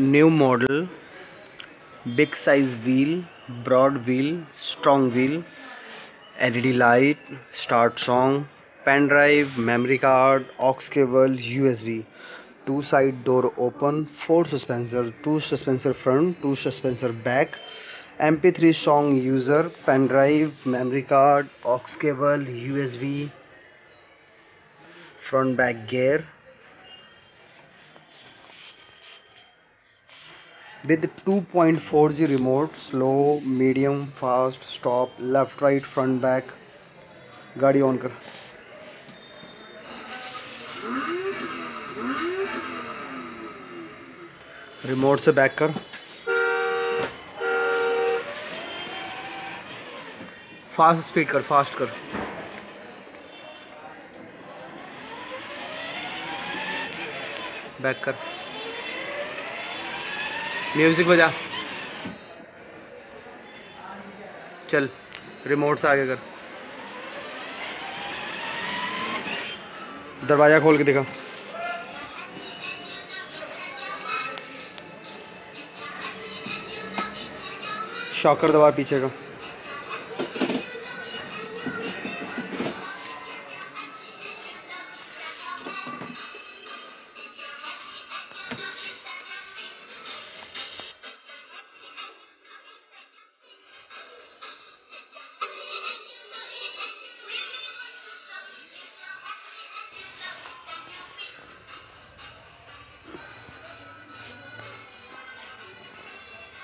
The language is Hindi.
New model, big size wheel, broad wheel, strong wheel, LED light, start song, pen drive, memory card aux cable B two side door open, four suspension, two suspension front, two suspension back M P three song user pen drive, memory card aux cable U S B front back gear with 2.4G remote slow medium fast stop left right front back गाड़ी ऑन कर रिमोट से बैक कर फास्ट स्पीड कर फास्ट कर बैक कर म्यूज़िक बजा। चल रिमोट से आगे कर। दरवाज़ा खोल के दिखा। शॉकर दबा पीछे का।